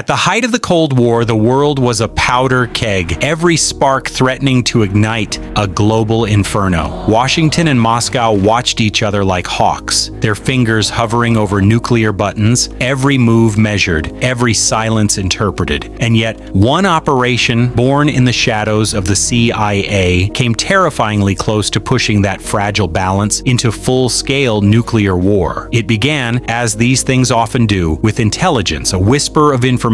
At the height of the Cold War, the world was a powder keg, every spark threatening to ignite a global inferno. Washington and Moscow watched each other like hawks, their fingers hovering over nuclear buttons, every move measured, every silence interpreted. And yet, one operation, born in the shadows of the CIA, came terrifyingly close to pushing that fragile balance into full-scale nuclear war. It began, as these things often do, with intelligence, a whisper of information,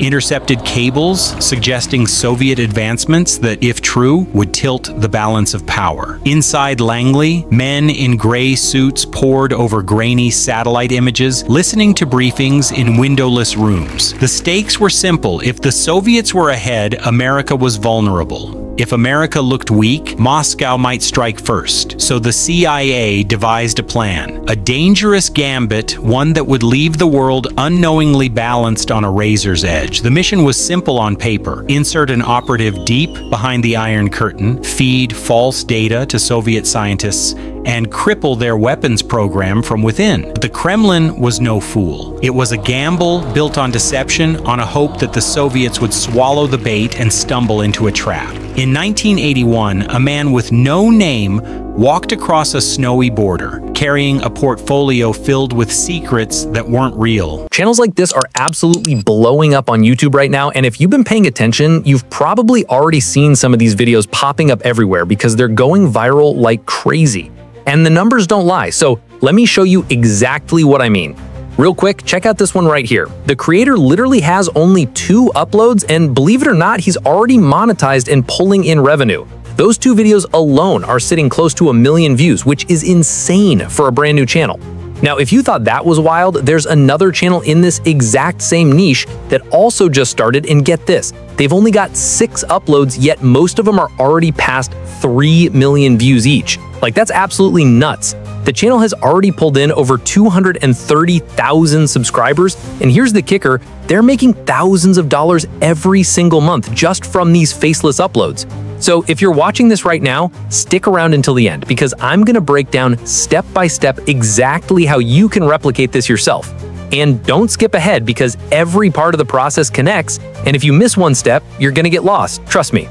intercepted cables suggesting Soviet advancements that, if true, would tilt the balance of power. Inside Langley, men in gray suits pored over grainy satellite images, listening to briefings in windowless rooms. The stakes were simple. If the Soviets were ahead, America was vulnerable. If America looked weak, Moscow might strike first. So the CIA devised a plan. A dangerous gambit, one that would leave the world unknowingly balanced on a razor's edge. The mission was simple on paper. Insert an operative deep behind the Iron Curtain, feed false data to Soviet scientists, and cripple their weapons program from within. But the Kremlin was no fool. It was a gamble built on deception, on a hope that the Soviets would swallow the bait and stumble into a trap. In 1981, a man with no name walked across a snowy border, carrying a portfolio filled with secrets that weren't real. Channels like this are absolutely blowing up on YouTube right now, and if you've been paying attention, you've probably already seen some of these videos popping up everywhere because they're going viral like crazy. And the numbers don't lie, so let me show you exactly what I mean. Real quick, check out this one right here. The creator literally has only two uploads, and believe it or not, he's already monetized and pulling in revenue. Those two videos alone are sitting close to a million views, which is insane for a brand new channel. Now, if you thought that was wild, there's another channel in this exact same niche that also just started, and get this, they've only got six uploads, yet most of them are already past 3 million views each. Like, that's absolutely nuts. The channel has already pulled in over 230,000 subscribers, and here's the kicker, they're making thousands of dollars every single month just from these faceless uploads. So if you're watching this right now, stick around until the end because I'm going to break down step by step exactly how you can replicate this yourself. And don't skip ahead because every part of the process connects, and if you miss one step, you're going to get lost, trust me.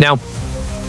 Now,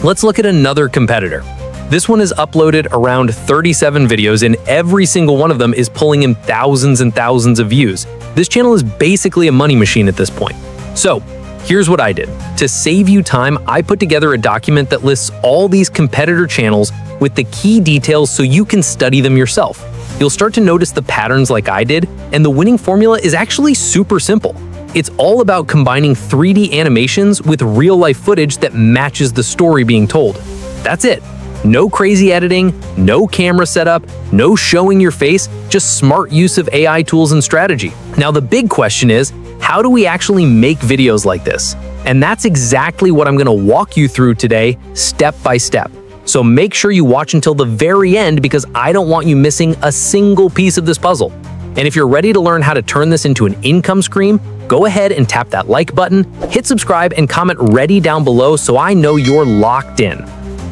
let's look at another competitor. This one has uploaded around 37 videos and every single one of them is pulling in thousands and thousands of views. This channel is basically a money machine at this point. So, here's what I did. To save you time, I put together a document that lists all these competitor channels with the key details so you can study them yourself. You'll start to notice the patterns like I did, and the winning formula is actually super simple. It's all about combining 3D animations with real-life footage that matches the story being told. That's it. No crazy editing, no camera setup, no showing your face, just smart use of AI tools and strategy. Now the big question is, how do we actually make videos like this? And that's exactly what I'm to walk you through today, step by step. So make sure you watch until the very end because I don't want you missing a single piece of this puzzle. And if you're ready to learn how to turn this into an income stream, go ahead and tap that like button, hit subscribe, and comment ready down below so I know you're locked in.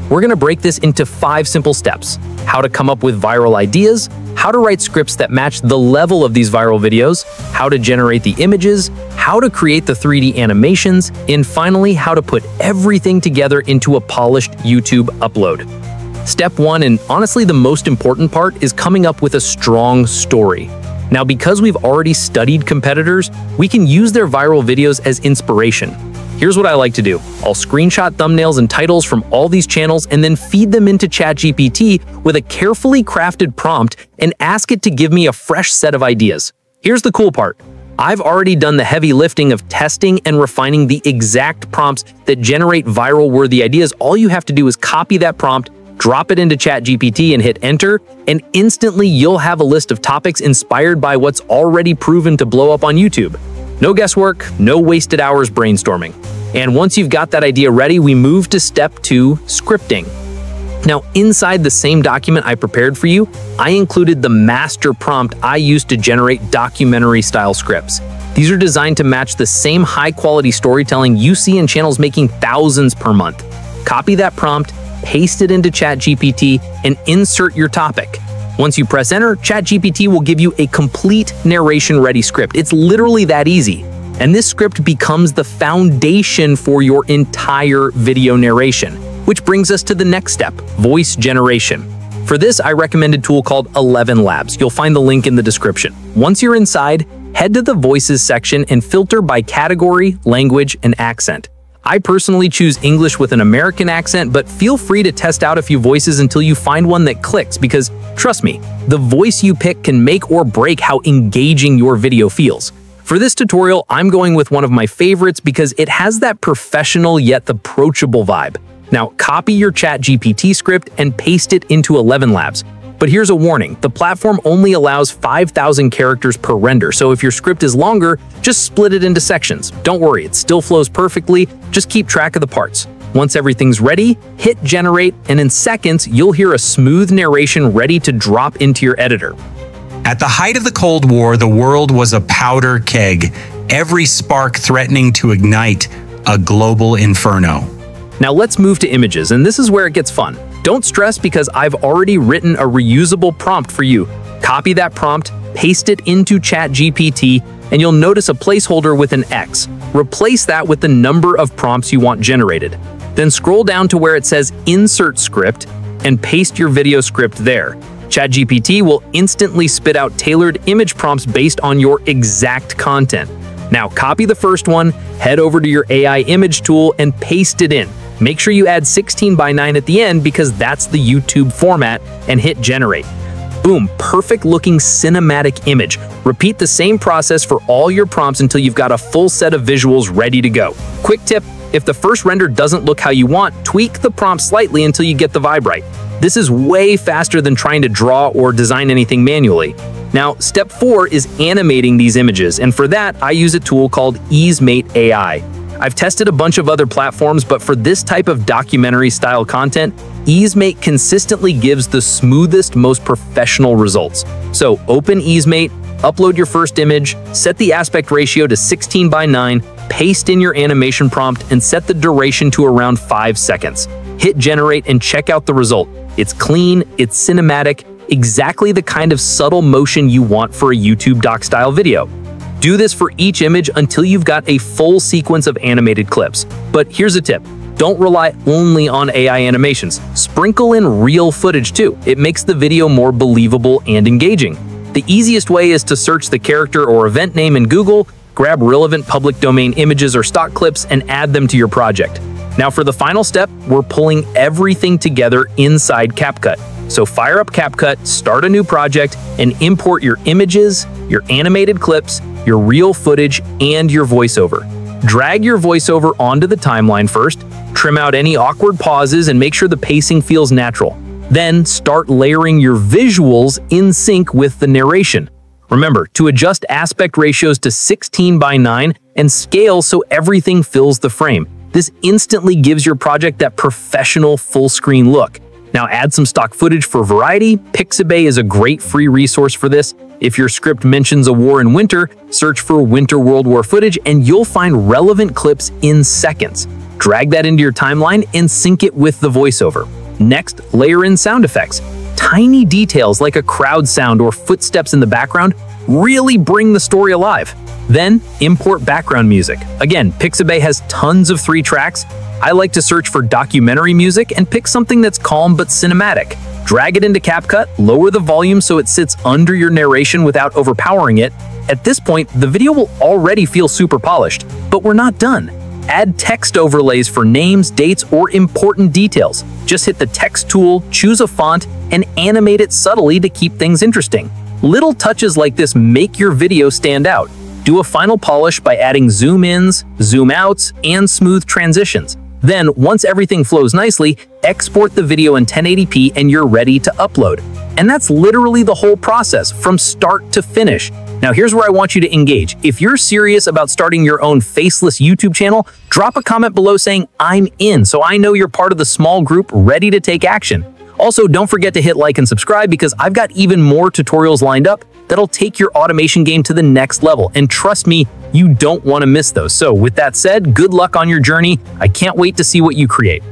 We're going to break this into five simple steps. How to come up with viral ideas, how to write scripts that match the level of these viral videos, how to generate the images, how to create the 3D animations, and finally, how to put everything together into a polished YouTube upload. Step one, and honestly the most important part, is coming up with a strong story. Now, because we've already studied competitors, we can use their viral videos as inspiration. Here's what I like to do. I'll screenshot thumbnails and titles from all these channels and then feed them into ChatGPT with a carefully crafted prompt and ask it to give me a fresh set of ideas. Here's the cool part. I've already done the heavy lifting of testing and refining the exact prompts that generate viral-worthy ideas. All you have to do is copy that prompt, drop it into ChatGPT and hit enter, and instantly you'll have a list of topics inspired by what's already proven to blow up on YouTube. No guesswork, no wasted hours brainstorming. And once you've got that idea ready, we move to step two, scripting. Now, inside the same document I prepared for you, I included the master prompt I used to generate documentary-style scripts. These are designed to match the same high-quality storytelling you see in channels making thousands per month. Copy that prompt, paste it into ChatGPT, and insert your topic. Once you press enter, ChatGPT will give you a complete narration-ready script. It's literally that easy. and this script becomes the foundation for your entire video narration. Which brings us to the next step, voice generation. For this, I recommend a tool called ElevenLabs. You'll find the link in the description. Once you're inside, head to the Voices section and filter by category, language, and accent. I personally choose English with an American accent, but feel free to test out a few voices until you find one that clicks because, trust me, the voice you pick can make or break how engaging your video feels. For this tutorial, I'm going with one of my favorites because it has that professional yet approachable vibe. Now, copy your ChatGPT script and paste it into ElevenLabs. But here's a warning, the platform only allows 5,000 characters per render, so if your script is longer, just split it into sections. Don't worry, it still flows perfectly, just keep track of the parts. Once everything's ready, hit generate, and in seconds, you'll hear a smooth narration ready to drop into your editor. At the height of the Cold War, the world was a powder keg, every spark threatening to ignite a global inferno. Now let's move to images, and this is where it gets fun. Don't stress because I've already written a reusable prompt for you. Copy that prompt, paste it into ChatGPT, and you'll notice a placeholder with an X. Replace that with the number of prompts you want generated. Then scroll down to where it says Insert Script and paste your video script there. ChatGPT will instantly spit out tailored image prompts based on your exact content. Now copy the first one, head over to your AI image tool and paste it in. Make sure you add 16 by 9 at the end because that's the YouTube format and hit generate. Boom, perfect looking cinematic image. Repeat the same process for all your prompts until you've got a full set of visuals ready to go. Quick tip, if the first render doesn't look how you want, tweak the prompt slightly until you get the vibe right. This is way faster than trying to draw or design anything manually. Now, step four is animating these images, and for that, I use a tool called EaseMate AI. I've tested a bunch of other platforms, but for this type of documentary-style content, EaseMate consistently gives the smoothest, most professional results. So open EaseMate, upload your first image, set the aspect ratio to 16 by 9, paste in your animation prompt, and set the duration to around 5 seconds. Hit generate and check out the result. It's clean, it's cinematic, exactly the kind of subtle motion you want for a YouTube doc-style video. Do this for each image until you've got a full sequence of animated clips. But here's a tip. Don't rely only on AI animations. Sprinkle in real footage too. It makes the video more believable and engaging. The easiest way is to search the character or event name in Google, grab relevant public domain images or stock clips, and add them to your project. Now for the final step, we're pulling everything together inside CapCut. So fire up CapCut, start a new project, and import your images, your animated clips, your real footage, and your voiceover. Drag your voiceover onto the timeline first, trim out any awkward pauses, and make sure the pacing feels natural. Then start layering your visuals in sync with the narration. Remember to adjust aspect ratios to 16 by 9 and scale so everything fills the frame. This instantly gives your project that professional full screen look. Now add some stock footage for variety. Pixabay is a great free resource for this. If your script mentions a war in winter, search for winter World War footage and you'll find relevant clips in seconds. Drag that into your timeline and sync it with the voiceover. Next, layer in sound effects. Tiny details like a crowd sound or footsteps in the background really bring the story alive. Then, import background music. Again, Pixabay has tons of three tracks. I like to search for documentary music and pick something that's calm but cinematic. Drag it into CapCut, lower the volume so it sits under your narration without overpowering it. At this point, the video will already feel super polished, but we're not done. Add text overlays for names, dates, or important details. Just hit the text tool, choose a font, and animate it subtly to keep things interesting. Little touches like this make your video stand out. Do a final polish by adding zoom ins, zoom outs, and smooth transitions. Then, once everything flows nicely, export the video in 1080p and you're ready to upload. And that's literally the whole process, from start to finish. Now here's where I want you to engage. If you're serious about starting your own faceless YouTube channel, drop a comment below saying, I'm in, so I know you're part of the small group ready to take action. Also, don't forget to hit like and subscribe because I've got even more tutorials lined up that'll take your automation game to the next level. And trust me, you don't want to miss those. So with that said, good luck on your journey. I can't wait to see what you create.